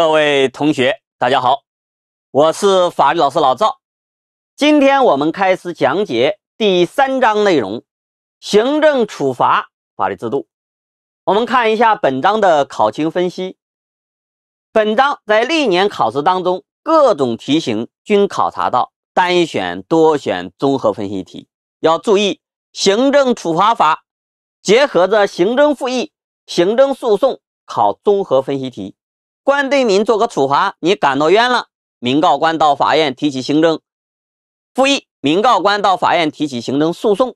各位同学，大家好，我是法律老师老赵。今天我们开始讲解第三章内容：行政处罚法律制度。我们看一下本章的考情分析。本章在历年考试当中，各种题型均考察到单选、多选、综合分析题。要注意，行政处罚法结合着行政复议、行政诉讼考综合分析题。官对民做个处罚，你感到冤了，民告官到法院提起行政复议，民告官到法院提起行政诉讼，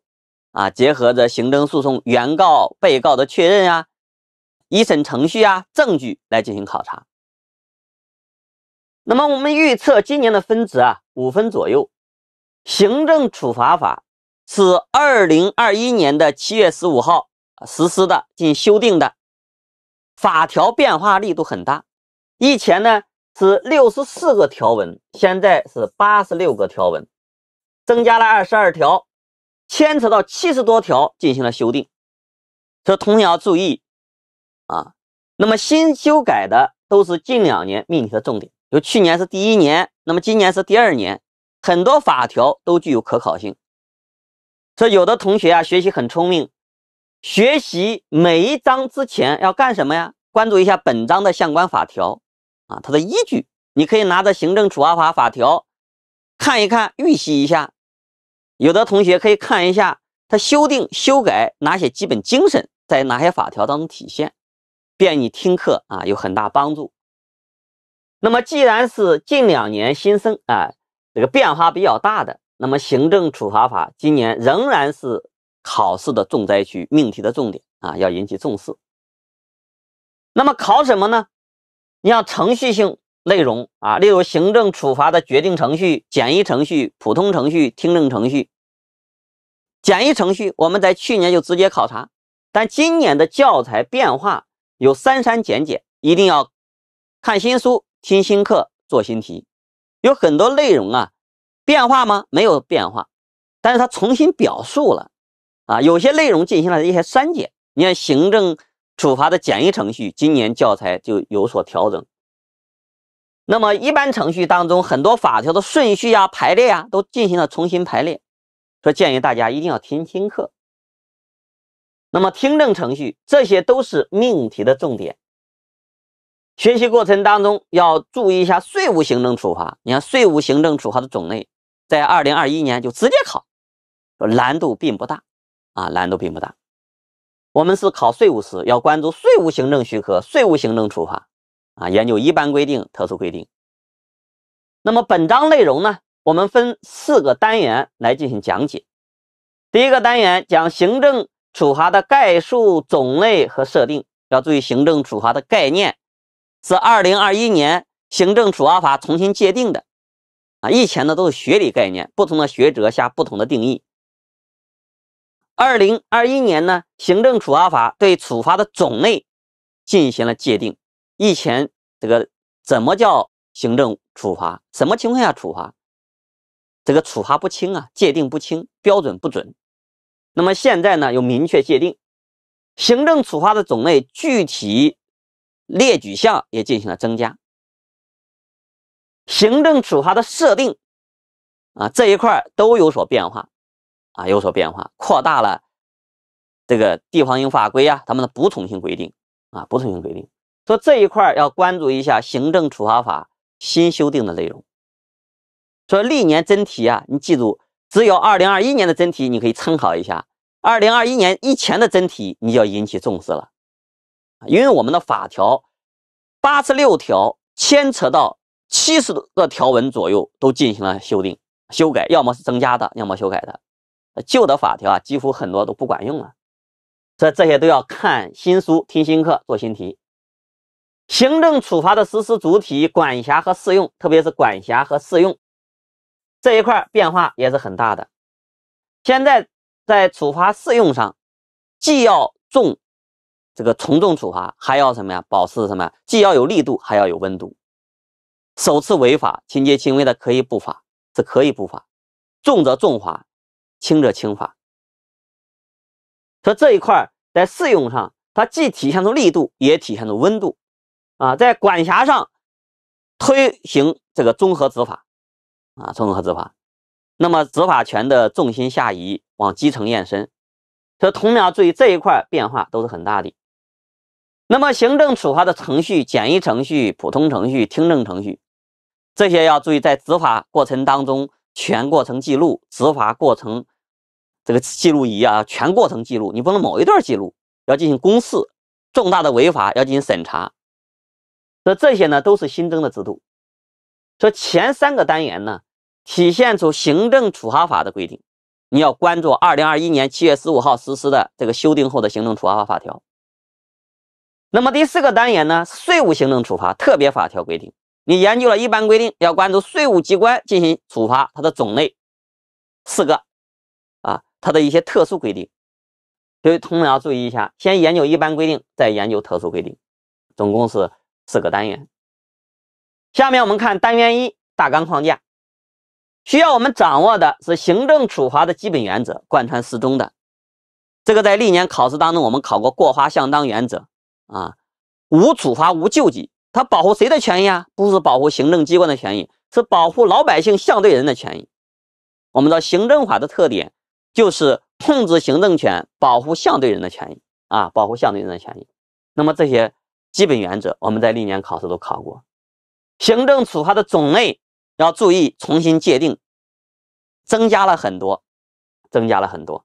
啊，结合着行政诉讼原告、被告的确认啊，一审程序啊，证据来进行考察。那么我们预测今年的分值啊，五分左右。行政处罚法是二零二一年的七月十五号实施的，进行修订的，法条变化力度很大。以前呢是六十四个条文，现在是八十六个条文，增加了二十二条，牵扯到七十多条进行了修订。这同学要注意啊。那么新修改的都是近两年命题的重点，就去年是第一年，那么今年是第二年，很多法条都具有可考性。说有的同学啊学习很聪明，学习每一章之前要干什么呀？关注一下本章的相关法条。啊，它的依据，你可以拿着行政处罚法法条看一看，预习一下。有的同学可以看一下它修订修改哪些基本精神在哪些法条当中体现，便你听课啊有很大帮助。那么既然是近两年新生啊，这个变化比较大的，那么行政处罚法今年仍然是考试的重灾区，命题的重点啊，要引起重视。那么考什么呢？你像程序性内容啊，例如行政处罚的决定程序、简易程序、普通程序、听证程序。简易程序我们在去年就直接考察，但今年的教材变化有删删减减，一定要看新书、听新课、做新题。有很多内容啊，变化吗？没有变化，但是它重新表述了啊，有些内容进行了一些删减。你看行政。处罚的简易程序，今年教材就有所调整。那么一般程序当中，很多法条的顺序啊、排列啊，都进行了重新排列。说建议大家一定要听听课。那么听证程序，这些都是命题的重点。学习过程当中要注意一下税务行政处罚。你看税务行政处罚的种类，在二零二一年就直接考，难度并不大啊，难度并不大。我们是考税务时要关注税务行政许可、税务行政处罚啊，研究一般规定、特殊规定。那么本章内容呢，我们分四个单元来进行讲解。第一个单元讲行政处罚的概述、种类和设定，要注意行政处罚的概念是二零二一年行政处罚法重新界定的啊，以前呢都是学理概念，不同的学者下不同的定义。二零二一年呢，行政处罚法对处罚的种类进行了界定。以前这个怎么叫行政处罚？什么情况下处罚？这个处罚不清啊，界定不清，标准不准。那么现在呢，有明确界定，行政处罚的种类具体列举项也进行了增加。行政处罚的设定啊，这一块都有所变化。啊，有所变化，扩大了这个地方性法规啊，他们的补充性规定啊，补充性规定。说这一块要关注一下行政处罚法新修订的内容。说历年真题啊，你记住，只有二零二一年的真题你可以参考一下，二零二一年以前的真题你就要引起重视了，因为我们的法条八十六条牵扯到七十个条文左右都进行了修订修改，要么是增加的，要么修改的。旧的法条啊，几乎很多都不管用了，所以这些都要看新书、听新课、做新题。行政处罚的实施主体、管辖和适用，特别是管辖和适用这一块变化也是很大的。现在在处罚适用上，既要重这个从重处罚，还要什么呀？保持什么呀？既要有力度，还要有温度。首次违法、情节轻微的可以不罚，是可以不罚；重则重罚。轻者轻罚，说这一块在适用上，它既体现出力度，也体现出温度啊。在管辖上，推行这个综合执法啊，综合执法。那么执法权的重心下移，往基层延伸。这同样注意这一块变化都是很大的。那么行政处罚的程序、简易程序、普通程序、听证程序，这些要注意在执法过程当中全过程记录，执法过程这个记录仪啊，全过程记录，你不能某一段记录，要进行公示。重大的违法要进行审查。那这些呢都是新增的制度。说前三个单元呢，体现出行政处罚法的规定。你要关注二零二一年七月十五号实施的这个修订后的行政处罚法法条。那么第四个单元呢，税务行政处罚特别法条规定。你研究了一般规定，要关注税务机关进行处罚它的种类，四个，它的一些特殊规定。所以同样要注意一下，先研究一般规定，再研究特殊规定，总共是四个单元。下面我们看单元一大纲框架。需要我们掌握的是行政处罚的基本原则，贯穿始终的。这个在历年考试当中，我们考过过花相当原则啊，无处罚无救济。它保护谁的权益啊？不是保护行政机关的权益，是保护老百姓相对人的权益。我们的行政法的特点就是控制行政权，保护相对人的权益啊，保护相对人的权益。那么这些基本原则，我们在历年考试都考过。行政处罚的种类。要注意重新界定，增加了很多，增加了很多。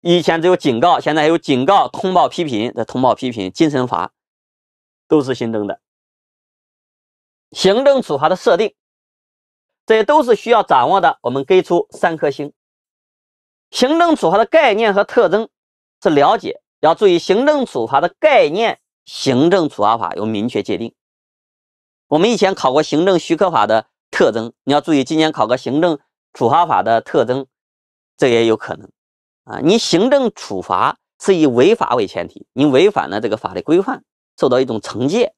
以前只有警告，现在还有警告、通报、批评的通报、批评、精神罚，都是新增的。行政处罚的设定，这些都是需要掌握的。我们给出三颗星。行政处罚的概念和特征是了解，要注意行政处罚的概念，行政处罚法有明确界定。我们以前考过行政许可法的。特征你要注意，今年考个行政处罚法的特征，这也有可能啊。你行政处罚是以违法为前提，你违反了这个法律规范，受到一种惩戒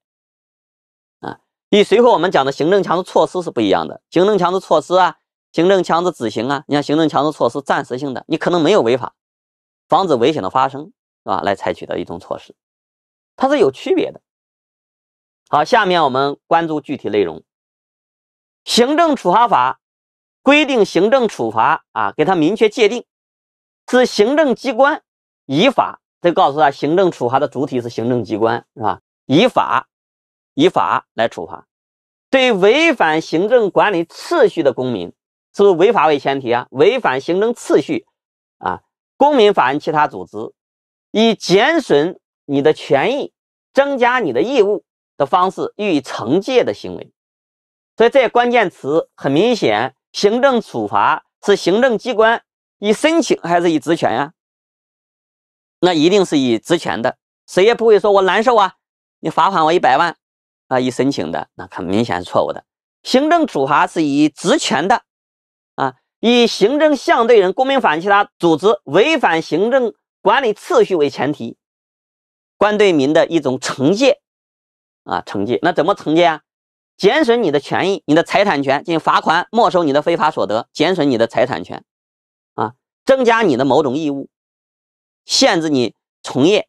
啊。与随后我们讲的行政强制措施是不一样的。行政强制措施啊，行政强制执行啊，你看行政强制措施暂时性的，你可能没有违法，防止危险的发生是吧？来采取的一种措施，它是有区别的。好，下面我们关注具体内容。行政处罚法规定，行政处罚啊，给它明确界定，是行政机关依法。这告诉他，行政处罚的主体是行政机关，是吧？依法，依法来处罚。对违反行政管理秩序的公民，是不是违法为前提啊？违反行政次序啊，公民、法人、其他组织以减损你的权益、增加你的义务的方式予以惩戒的行为。所以这些关键词很明显，行政处罚是行政机关以申请还是以职权呀？那一定是以职权的，谁也不会说我难受啊，你罚款我一百万啊，以申请的那很明显是错误的。行政处罚是以职权的，以行政相对人、公民、法人其他组织违反行政管理秩序为前提，官对民的一种惩戒啊，惩戒。那怎么惩戒啊？减损你的权益、你的财产权，进行罚款、没收你的非法所得，减损你的财产权，啊，增加你的某种义务，限制你从业，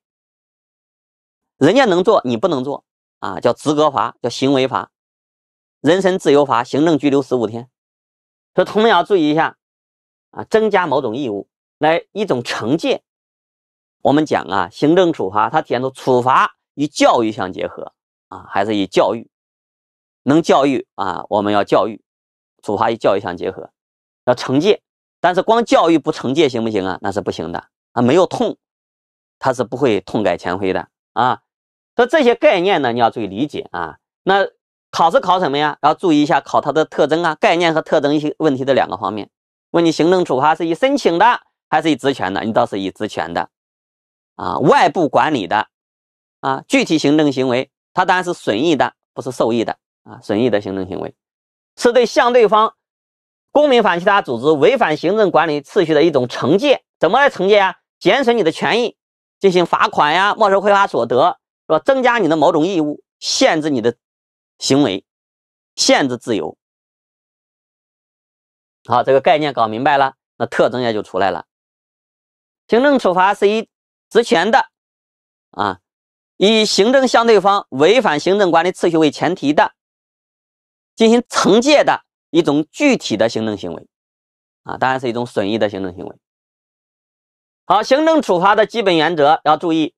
人家能做你不能做，啊，叫资格罚，叫行为罚，人身自由罚，行政拘留十五天。所以同样要注意一下，啊，增加某种义务，来一种惩戒。我们讲啊，行政处罚它体现出处罚与教育相结合，啊，还是以教育。能教育啊，我们要教育，处罚与教育相结合，要惩戒。但是光教育不惩戒行不行啊？那是不行的啊，没有痛，他是不会痛改前非的啊。所以这些概念呢，你要注意理解啊。那考试考什么呀？要注意一下，考它的特征啊，概念和特征一些问题的两个方面。问你行政处罚是以申请的还是以职权的？你倒是以职权的啊，外部管理的啊，具体行政行为它当然是损益的，不是受益的。啊，损益的行政行为，是对相对方、公民、反其他组织违反行政管理秩序的一种惩戒。怎么来惩戒啊？减损你的权益，进行罚款呀，没收非法所得，是吧？增加你的某种义务，限制你的行为，限制自由。好，这个概念搞明白了，那特征也就出来了。行政处罚是以职权的，啊，以行政相对方违反行政管理秩序为前提的。进行惩戒的一种具体的行政行为，啊，当然是一种损益的行政行为。好，行政处罚的基本原则要注意，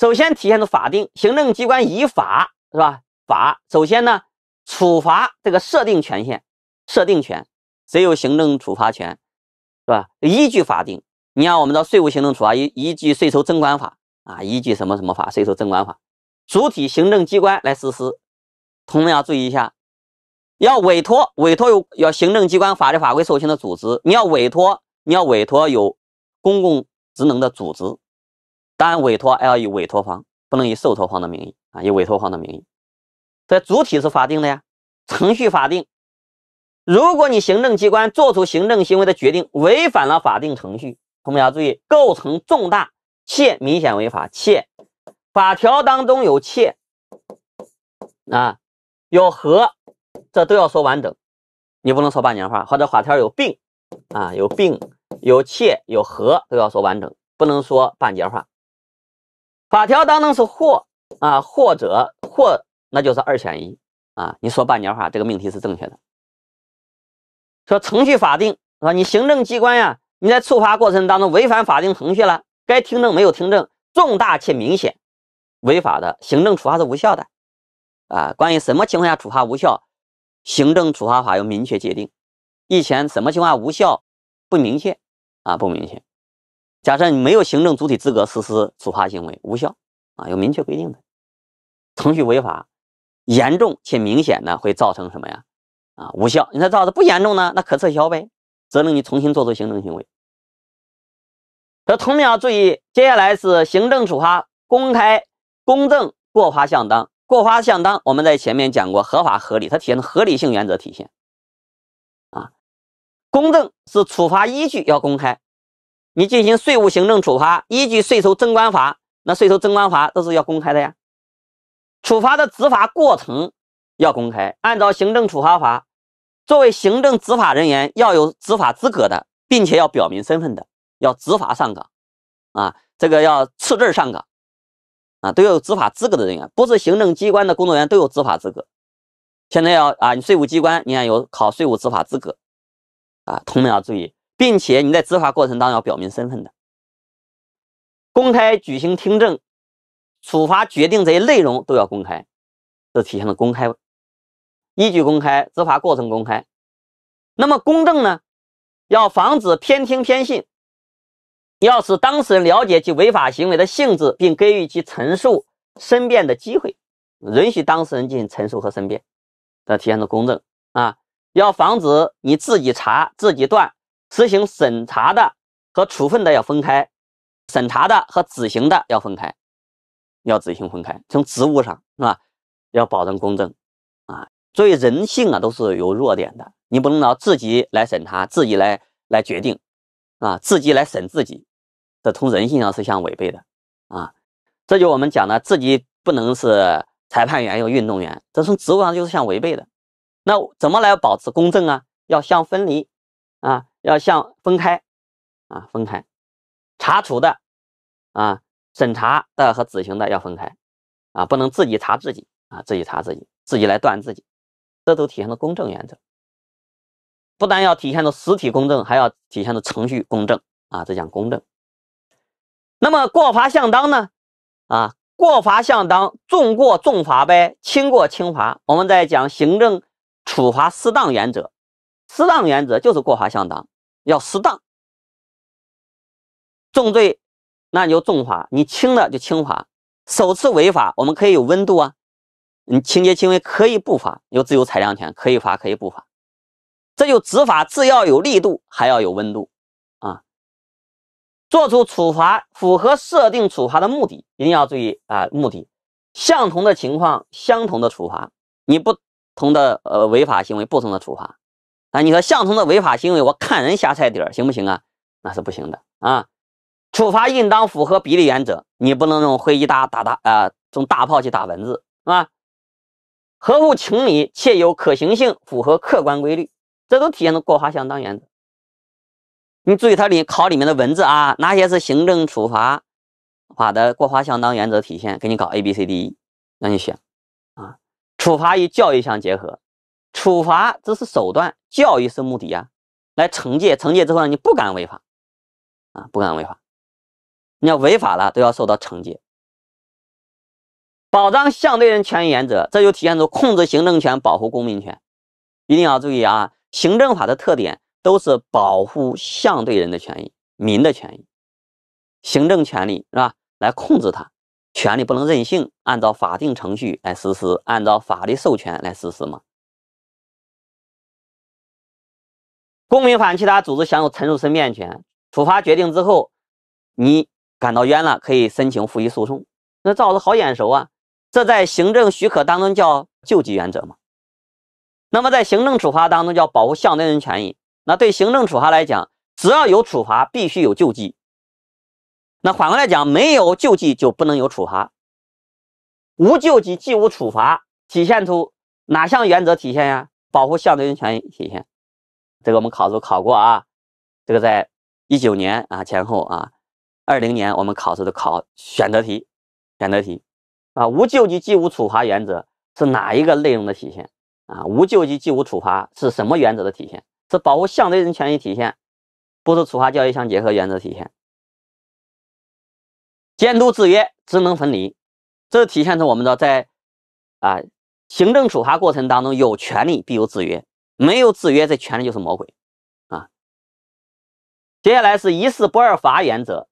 首先体现出法定，行政机关依法是吧？法首先呢，处罚这个设定权限，设定权，谁有行政处罚权，是吧？依据法定，你看我们的税务行政处罚依依据税收征管法啊，依据什么什么法？税收征管法，主体行政机关来实施。同样要注意一下，要委托委托有要行政机关法律法规授权的组织，你要委托你要委托有公共职能的组织，当然委托要以委托方，不能以受托方的名义啊，以委托方的名义。这主体是法定的呀，程序法定。如果你行政机关做出行政行为的决定违反了法定程序，我们要注意构成重大且明显违法，且法条当中有且啊。有和，这都要说完整，你不能说半截话，或者法条有并啊，有并有且有和，都要说完整，不能说半截话。法条当中是或啊，或者或，那就是二选一啊。你说半截话，这个命题是正确的。说程序法定啊，你行政机关呀，你在处罚过程当中违反法定程序了，该听证没有听证，重大且明显违法的，行政处罚是无效的。啊，关于什么情况下处罚无效，行政处罚法有明确界定。以前什么情况下无效不明确啊，不明确。假设你没有行政主体资格实施处罚行为，无效啊，有明确规定的。程序违法严重且明显的会造成什么呀？啊，无效。你说造的不严重呢，那可撤销呗，责令你重新做出行政行为。这同样注意，接下来是行政处罚公开、公正、过罚相当。过罚相当，我们在前面讲过，合法合理，它体现的合理性原则体现。啊，公正是处罚依据要公开。你进行税务行政处罚，依据税收征管法，那税收征管法都是要公开的呀。处罚的执法过程要公开，按照行政处罚法，作为行政执法人员要有执法资格的，并且要表明身份的，要执法上岗。啊，这个要赤字上岗。啊，都有执法资格的人员，不是行政机关的工作人员都有执法资格。现在要啊，你税务机关，你看有考税务执法资格，啊，同样要注意，并且你在执法过程当中要表明身份的。公开举行听证、处罚决定这些内容都要公开，这体现了公开，依据公开，执法过程公开。那么公正呢，要防止偏听偏信。要使当事人了解其违法行为的性质，并给予其陈述申辩的机会，允许当事人进行陈述和申辩，这体现的公正啊。要防止你自己查自己断，实行审查的和处分的要分开，审查的和执行的要分开，要执行分开。从职务上是吧？要保证公正啊。所以人性啊都是有弱点的，你不能老自己来审查，自己来来决定啊，自己来审自己。这从人性上是相违背的啊！这就我们讲的，自己不能是裁判员又运动员，这从职务上就是相违背的。那怎么来保持公正啊？要相分离啊，要相分开啊，分开查处的啊，审查的和执行的要分开啊，不能自己查自己啊，自己查自己，自己来断自己，这都体现了公正原则。不但要体现的实体公正，还要体现的程序公正啊，这讲公正。那么过罚相当呢？啊，过罚相当，重过重罚呗，轻过轻罚。我们在讲行政处罚适当原则，适当原则就是过罚相当，要适当。重罪那你就重罚，你轻的就轻罚。首次违法，我们可以有温度啊，你情节轻微可以不罚，有自由裁量权，可以罚可以不罚。这就执法既要有力度，还要有温度啊。做出处罚符合设定处罚的目的，一定要注意啊！目的相同的情况，相同的处罚，你不同的呃违法行为，不同的处罚。啊，你说相同的违法行为，我看人下菜碟行不行啊？那是不行的啊！处罚应当符合比例原则，你不能用挥击大打大啊，用大炮去打蚊子，是吧？合乎情理且有可行性，符合客观规律，这都体现了过罚相当原则。你注意它里考里面的文字啊，哪些是行政处罚法的过罚相当原则体现？给你搞 A B C D E，让你选啊。处罚与教育相结合，处罚只是手段，教育是目的呀。来惩戒，惩戒之后呢，你不敢违法啊，不敢违法。你要违法了，都要受到惩戒。保障相对人权益原则，这就体现出控制行政权，保护公民权。一定要注意啊，行政法的特点都是保护相对人的权益、民的权益。行政权利是吧？来控制它，权利不能任性，按照法定程序来实施，按照法律授权来实施嘛。公民法其他组织享有陈述申辩权，处罚决定之后，你感到冤了，可以申请复议诉讼。那赵老师好眼熟啊。这在行政许可当中叫救济原则嘛？那么在行政处罚当中叫保护相对人权益。那对行政处罚来讲，只要有处罚，必须有救济。那反过来讲，没有救济就不能有处罚。无救济即无处罚，体现出哪项原则体现呀？保护相对人权益体现。这个我们考试考过啊。这个在一九年啊前后啊，二零年我们考试的考选择题，选择题。啊，无救济即无处罚原则是哪一个内容的体现？啊，无救济即无处罚是什么原则的体现？是保护相对人权益体现，不是处罚教育相结合原则体现。监督制约，职能分离，这体现出我们的在啊行政处罚过程当中有权利必有制约，没有制约这权利就是魔鬼啊。接下来是一事不二罚原则，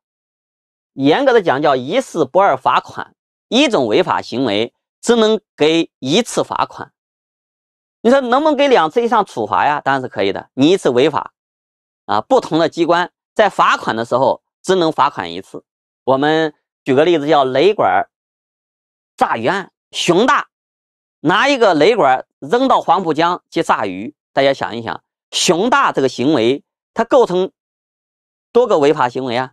严格的讲叫一事不二罚款。一种违法行为只能给一次罚款，你说能不能给两次以上处罚呀？当然是可以的。你一次违法，啊，不同的机关在罚款的时候只能罚款一次。我们举个例子，叫雷管炸鱼案，熊大拿一个雷管扔到黄浦江去炸鱼，大家想一想，熊大这个行为，它构成多个违法行为啊，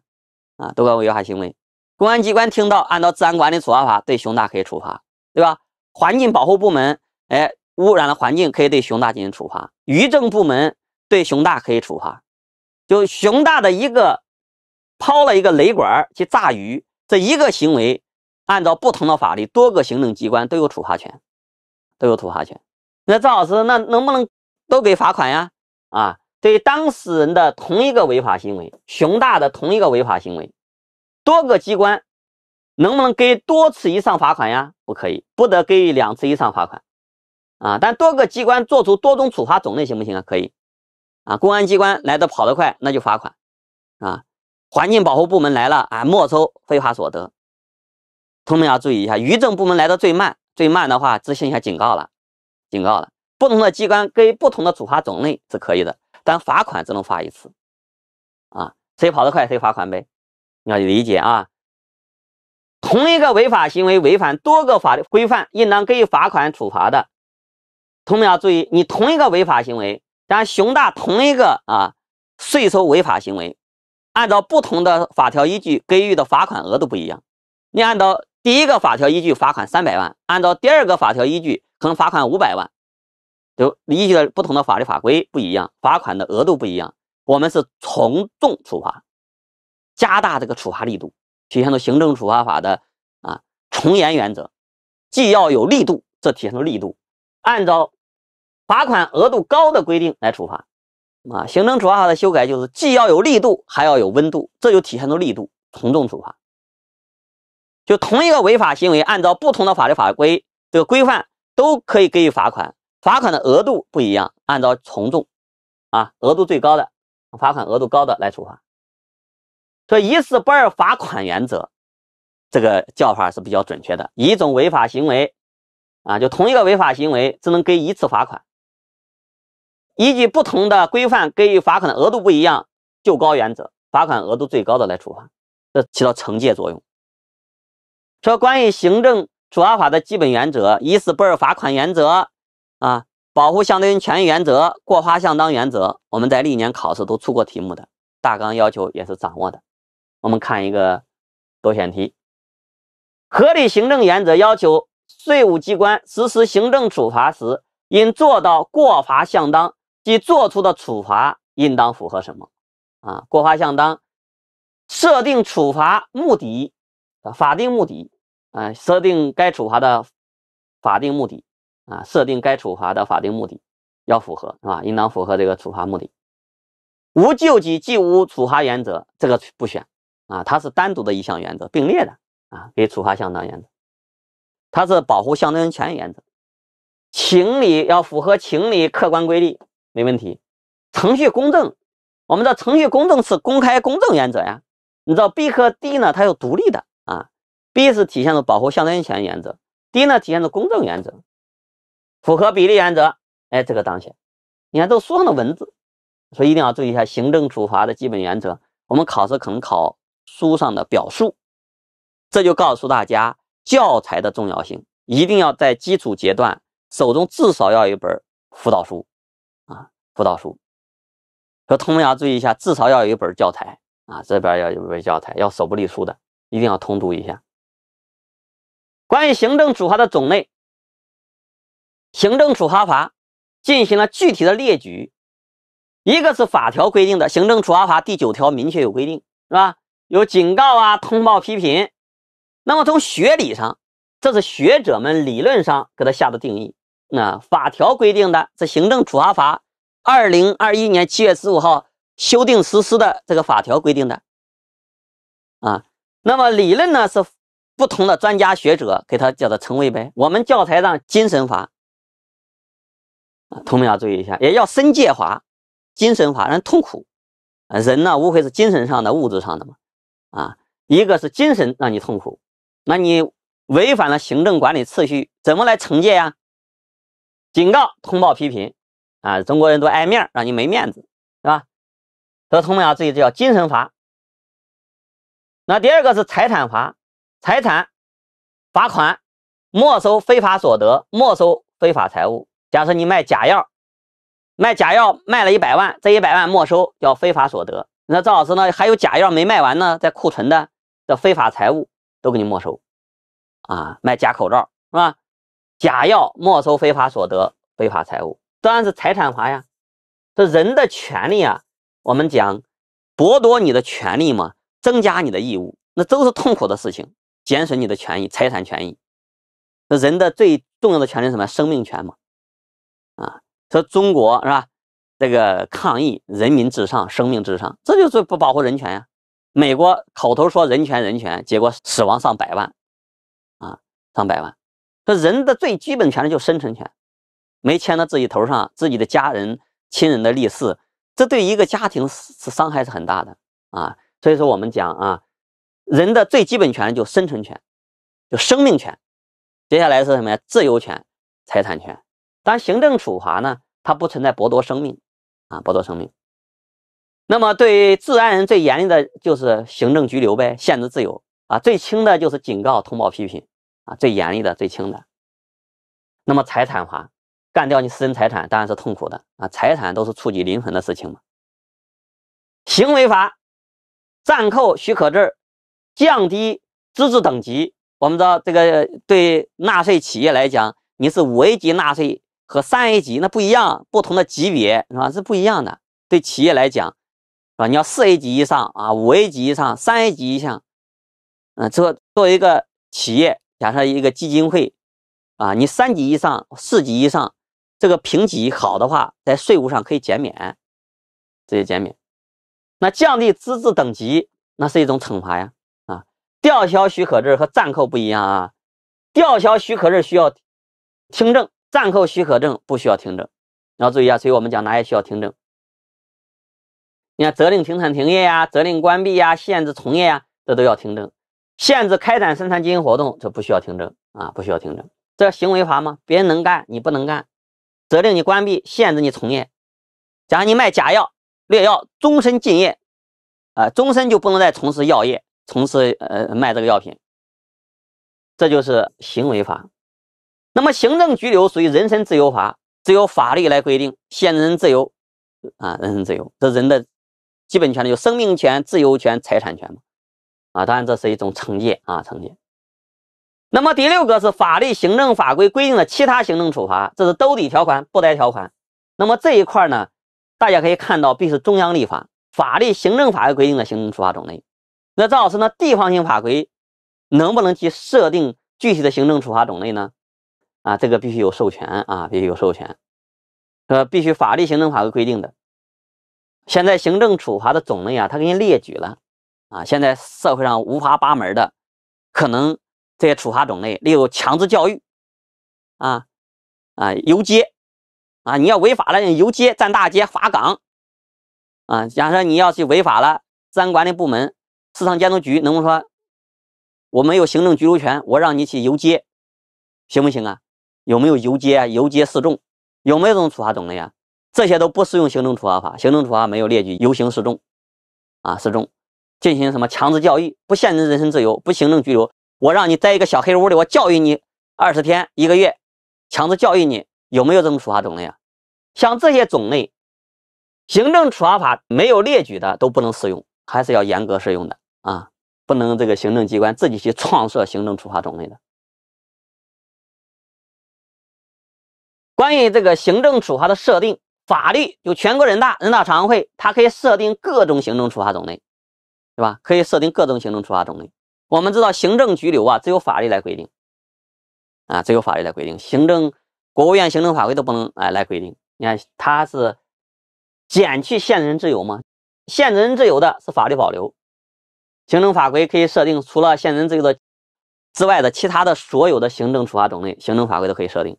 啊，多个违法行为。公安机关听到，按照治安管理处罚法对熊大可以处罚，对吧？环境保护部门，哎，污染了环境，可以对熊大进行处罚。渔政部门对熊大可以处罚。就熊大的一个抛了一个雷管去炸鱼，这一个行为，按照不同的法律，多个行政机关都有处罚权，都有处罚权。那赵老师，那能不能都给罚款呀？啊，对当事人的同一个违法行为，熊大的同一个违法行为。多个机关能不能给多次以上罚款呀？不可以，不得给予两次以上罚款啊。但多个机关做出多种处罚种类行不行啊？可以啊。公安机关来的跑得快，那就罚款啊。环境保护部门来了啊，没收非法所得。同学们要注意一下，渔政部门来的最慢，最慢的话执行一下警告了，警告了。不同的机关给不同的处罚种类是可以的，但罚款只能罚一次啊。谁跑得快谁罚款呗。你要理解啊，同一个违法行为违反多个法律规范，应当给予罚款处罚的。同学们要注意，你同一个违法行为，但熊大同一个啊税收违法行为，按照不同的法条依据给予的罚款额度不一样。你按照第一个法条依据罚款三百万，按照第二个法条依据可能罚款五百万，就理解的不同的法律法规不一样，罚款的额度不一样。我们是从重处罚。加大这个处罚力度，体现出行政处罚法的啊从严原则，既要有力度，这体现出力度，按照罚款额度高的规定来处罚啊。行政处罚法的修改就是既要有力度，还要有温度，这就体现出力度，从重处罚。就同一个违法行为，按照不同的法律法规这个规范都可以给予罚款，罚款的额度不一样，按照从重啊额度最高的罚款额度高的来处罚。说一次不二罚款原则，这个叫法是比较准确的。一种违法行为，啊，就同一个违法行为只能给一次罚款。依据不同的规范给予罚款的额度不一样，就高原则，罚款额度最高的来处罚，这起到惩戒作用。说关于行政处罚法的基本原则，一事不二罚款原则，啊，保护相对人权益原则，过罚相当原则，我们在历年考试都出过题目的，大纲要求也是掌握的。我们看一个多选题，合理行政原则要求税务机关实施行政处罚时，应做到过罚相当，即作出的处罚应当符合什么？啊，过罚相当，设定处罚目的，法定目的，啊，设定该处罚的法定目的，啊，设定该处罚的法定目的，要符合是吧？应当符合这个处罚目的。无救济即无处罚原则，这个不选啊，它是单独的一项原则并列的啊，给处罚相当原则。它是保护相当人权原则，情理要符合情理客观规律，没问题。程序公正，我们的程序公正是公开公正原则呀。你知道 B 和 D 呢，它有独立的啊，B 是体现的保护相当人权原则，D 呢体现的公正原则，符合比例原则，哎，这个当选。你看都书上的文字，所以一定要注意一下行政处罚的基本原则。我们考试可能考书上的表述，这就告诉大家。教材的重要性，一定要在基础阶段手中至少要有一本辅导书啊，辅导书。说同学要注意一下，至少要有一本教材啊，这边要有一本教材，要手不离书的，一定要通读一下。关于行政处罚的种类，行政处罚法进行了具体的列举，一个是法条规定的，行政处罚法第九条明确有规定，是吧？有警告啊，通报批评。那么从学理上，这是学者们理论上给他下的定义。那法条规定的是行政处罚法，二零二一年七月十五号修订实施的这个法条规定的。啊，那么理论呢是不同的专家学者给他叫做称谓呗。我们教材上精神法，啊，同学们要注意一下，也要申诫罚，精神罚人痛苦，啊，人呢无非是精神上的、物质上的嘛，啊，一个是精神让你痛苦。那你违反了行政管理次序，怎么来惩戒呀？警告、通报、批评啊！中国人都爱面让你没面子，是吧？所以同学们要注意，这叫精神罚。那第二个是财产罚，财产罚款，没收非法所得，没收非法财物。假设你卖假药，卖假药卖了一百万，这一百万没收叫非法所得。那赵老师呢？还有假药没卖完呢，在库存的的非法财物。都给你没收，啊，卖假口罩是吧？假药没收非法所得、非法财物，当然是财产法呀。这人的权利啊，我们讲剥夺你的权利嘛，增加你的义务，那都是痛苦的事情，减损你的权益、财产权益。那人的最重要的权利是什么？生命权嘛，说中国是吧？这个抗议人民至上、生命至上，这就是不保护人权呀。美国口头说人权人权，结果死亡上百万，啊，上百万。这人的最基本权利就生存权，没牵到自己头上，自己的家人、亲人的利事，这对一个家庭是伤害是很大的啊。所以说我们讲啊，人的最基本权利就生存权，就生命权。接下来是什么呀？自由权、财产权。当然，行政处罚呢，它不存在剥夺生命啊，剥夺生命。那么，对治安人最严厉的就是行政拘留呗，限制自由啊；最轻的就是警告、通报、批评啊，最严厉的、最轻的。那么财产罚，干掉你私人财产当然是痛苦的啊，财产都是触及灵魂的事情嘛。行为罚，暂扣许可证，降低资质等级。我们知道，这个对纳税企业来讲，你是五 A 级纳税和三 A 级那不一样，不同的级别是吧？是不一样的。对企业来讲。啊，你要四 A 级以上啊，五 A 级以上，三 A 级以上，嗯，这作为一个企业，假设一个基金会，啊，你三级以上、四级以上，这个评级好的话，在税务上可以减免，直接减免。那降低资质等级，那是一种惩罚呀，啊，吊销许可证和暂扣不一样啊，吊销许可证需要听证，暂扣许可证不需要听证，要注意啊，所以我们讲哪些需要听证。你看，责令停产停业呀，责令关闭呀，限制从业呀，这都要听证；限制开展生产经营活动，这不需要听证啊，不需要听证。这行为法吗？别人能干，你不能干；责令你关闭，限制你从业。假如你卖假药、劣药，终身禁业，啊，终身就不能再从事药业，从事呃卖这个药品。这就是行为法。那么行政拘留属于人身自由罚，只有法律来规定限制人自由啊，人身自由，这人的。基本权利有生命权、自由权、财产权嘛？啊，当然这是一种惩戒啊，惩戒。那么第六个是法律、行政法规规定的其他行政处罚，这是兜底条款、不带条款。那么这一块呢，大家可以看到，必须中央立法，法律、行政法规规定的行政处罚种类。那赵老师呢，地方性法规能不能去设定具体的行政处罚种类呢？啊，这个必须有授权啊，必须有授权。呃，必须法律行政法规规定的。现在行政处罚的种类啊，他给你列举了啊。现在社会上五花八门的，可能这些处罚种类，例如强制教育啊啊游街啊，你要违法了，你游街占大街罚岗啊。假设你要去违法了，治安管理部门、市场监督局能不能说我没有行政拘留权，我让你去游街，行不行啊？有没有游街啊？游街示众有没有这种处罚种类啊？这些都不适用行政处罚法，行政处罚没有列举游行示众，啊示众，进行什么强制教育，不限制人身自由，不行政拘留，我让你在一个小黑屋里，我教育你二十天一个月，强制教育你，有没有这种处罚种类啊？像这些种类，行政处罚法没有列举的都不能适用，还是要严格适用的啊，不能这个行政机关自己去创设行政处罚种类的。关于这个行政处罚的设定。法律就全国人大、人大常委会，它可以设定各种行政处罚种类，对吧？可以设定各种行政处罚种类。我们知道，行政拘留啊，只有法律来规定，啊，只有法律来规定。行政国务院行政法规都不能哎来规定。你看，它是减去限制人自由吗？限制人自由的是法律保留，行政法规可以设定除了限制人自由的之外的其他的所有的行政处罚种类，行政法规都可以设定。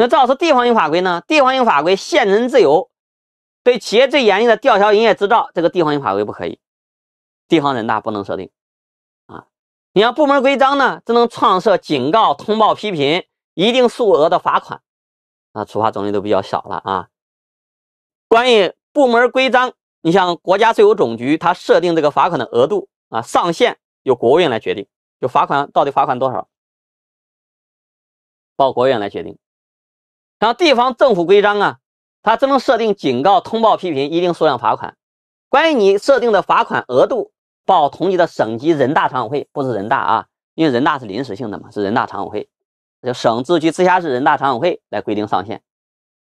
那照是地方性法规呢？地方性法规限人自由，对企业最严厉的吊销营业执照，这个地方性法规不可以，地方人大不能设定啊。你像部门规章呢，只能创设警告、通报、批评一定数额的罚款啊，处罚种类都比较小了啊。关于部门规章，你像国家税务总局，它设定这个罚款的额度啊上限由国务院来决定，就罚款到底罚款多少，报国务院来决定。然后地方政府规章啊，它只能设定警告、通报、批评一定数量罚款。关于你设定的罚款额度，报同级的省级人大常委会，不是人大啊，因为人大是临时性的嘛，是人大常委会，就省、自治区、直辖市人大常委会来规定上限。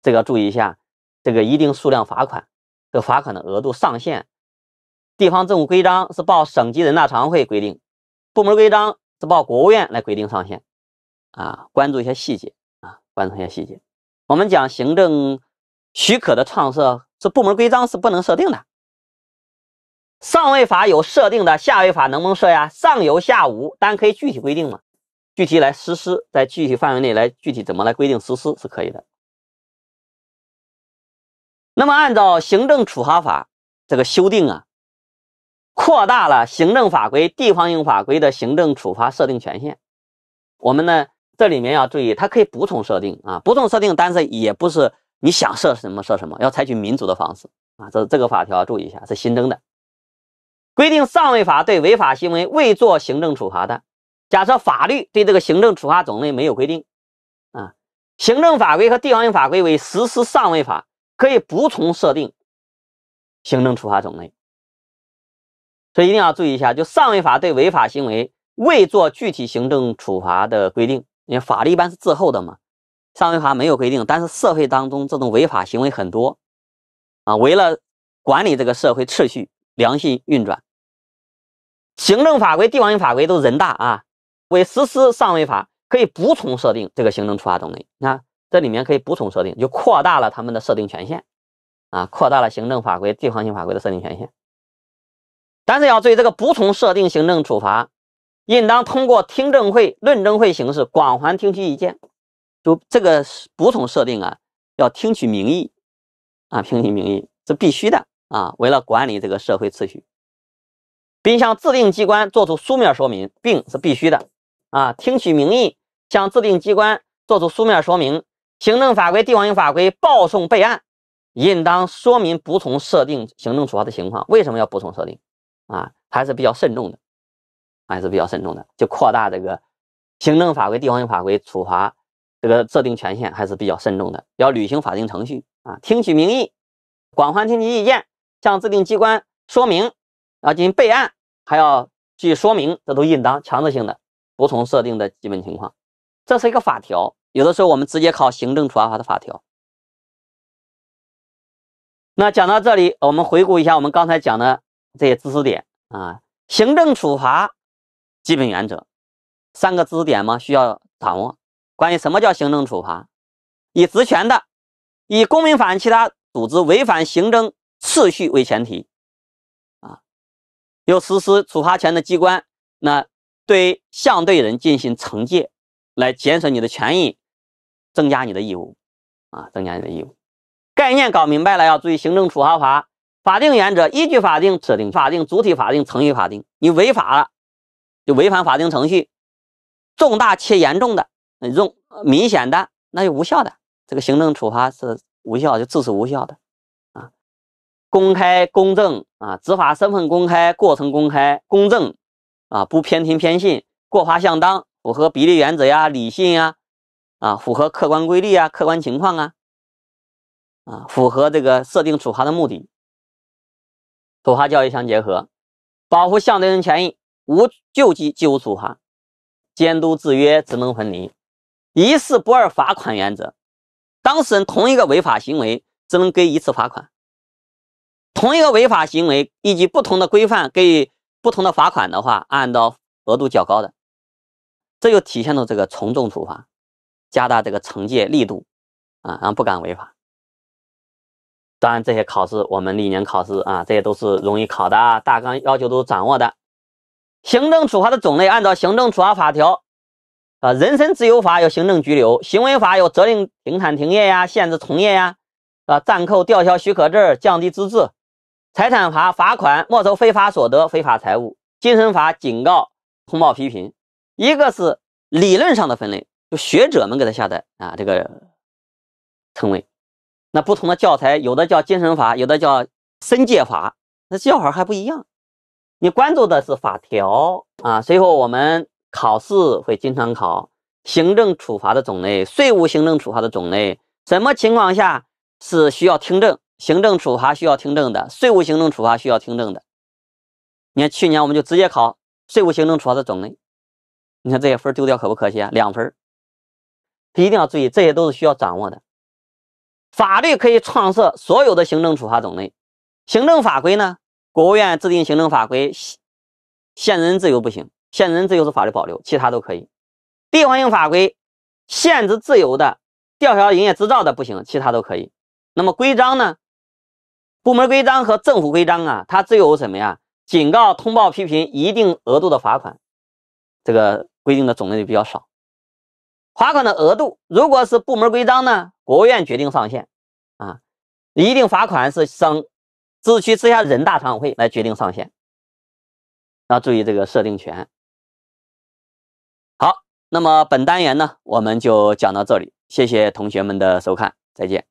这个注意一下，这个一定数量罚款这罚款的额度上限，地方政府规章是报省级人大常委会规定，部门规章是报国务院来规定上限。啊，关注一些细节啊，关注一些细节。我们讲行政许可的创设是部门规章是不能设定的，上位法有设定的，下位法能不能设呀？上有下无，但可以具体规定嘛？具体来实施，在具体范围内来具体怎么来规定实施是可以的。那么按照行政处罚法这个修订啊，扩大了行政法规、地方性法规的行政处罚设定权限，我们呢？这里面要注意，它可以补充设定啊，补充设定，但是也不是你想设什么设什么，要采取民主的方式啊。这这个法条注意一下，是新增的，规定上位法对违法行为未做行政处罚的，假设法律对这个行政处罚种类没有规定啊，行政法规和地方性法规为实施上位法，可以补充设定行政处罚种类。所以一定要注意一下，就上位法对违法行为未做具体行政处罚的规定。因为法律一般是滞后的嘛，上位法没有规定，但是社会当中这种违法行为很多啊。为了管理这个社会秩序、良性运转，行政法规、地方性法规都人大啊，为实施上位法可以补充设定这个行政处罚种类。你看这里面可以补充设定，就扩大了他们的设定权限啊，扩大了行政法规、地方性法规的设定权限。但是要注意，这个补充设定行政处罚。应当通过听证会、论证会形式广泛听取意见，就这个补充设定啊，要听取民意啊，听取民意是必须的啊。为了管理这个社会秩序，并向制定机关作出书面说明，并是必须的啊。听取民意，向制定机关作出书面说明。行政法规、地方性法规报送备案，应当说明补充设定行政处罚的情况。为什么要补充设定啊？还是比较慎重的。还是比较慎重的，就扩大这个行政法规、地方性法规处罚这个设定权限，还是比较慎重的。要履行法定程序啊，听取民意，广泛听取意见，向制定机关说明啊，进行备案，还要去说明，这都应当强制性的服从设定的基本情况。这是一个法条，有的时候我们直接考行政处罚法的法条。那讲到这里，我们回顾一下我们刚才讲的这些知识点啊，行政处罚。基本原则，三个知识点嘛，需要掌握。关于什么叫行政处罚，以职权的以公民法其他组织违反行政次序为前提，啊，有实施处罚权的机关，那对相对人进行惩戒，来减少你的权益，增加你的义务，啊，增加你的义务。概念搞明白了，要注意行政处罚法法定原则：依据法定制定法定主体法定程序法定。你违法了，就违反法定程序，重大且严重的、重明显的，那就无效的。这个行政处罚是无效，就自是无效的啊！公开公正啊，执法身份公开，过程公开公正啊，不偏听偏信，过罚相当，符合比例原则呀，理性呀，啊，符合客观规律啊，客观情况啊，啊，符合这个设定处罚的目的。处罚教育相结合，保护相对人权益，无救济即无处罚，监督制约职能分离，一事不二罚款原则。当事人同一个违法行为只能给一次罚款，同一个违法行为以及不同的规范给予不同的罚款的话，按照额度较高的，这就体现了这个从重处罚，加大这个惩戒力度啊，然后不敢违法。当然，这些考试我们历年考试啊，这些都是容易考的啊，大纲要求都掌握的。行政处罚的种类，按照行政处罚法条。啊，人身自由法有行政拘留，行为法有责令停产停业呀，限制从业呀，啊，暂扣、吊销许可证、降低资质；财产法罚款、没收非法所得、非法财物；精神法警告、通报批评。一个是理论上的分类，就学者们给他下的啊这个称谓。那不同的教材，有的叫精神法，有的叫申诫法，那叫法还不一样。你关注的是法条啊，随后我们。考试会经常考行政处罚的种类，税务行政处罚的种类，什么情况下是需要听证？行政处罚需要听证的，税务行政处罚需要听证的。你看去年我们就直接考税务行政处罚的种类，你看这些分丢掉可不可惜啊？两分，一定要注意，这些都是需要掌握的。法律可以创设所有的行政处罚种类，行政法规呢？国务院制定行政法规，限人自由不行。限人自由是法律保留，其他都可以。地方性法规限制自由的、吊销营业执照的不行，其他都可以。那么规章呢？部门规章和政府规章啊，它只有什么呀？警告、通报、批评一定额度的罚款，这个规定的种类就比较少。罚款的额度，如果是部门规章呢，国务院决定上限啊，一定罚款是省、自治区直辖人大常委会来决定上限。那注意这个设定权。好那么本单元呢，我们就讲到这里，谢谢同学们的收看，再见。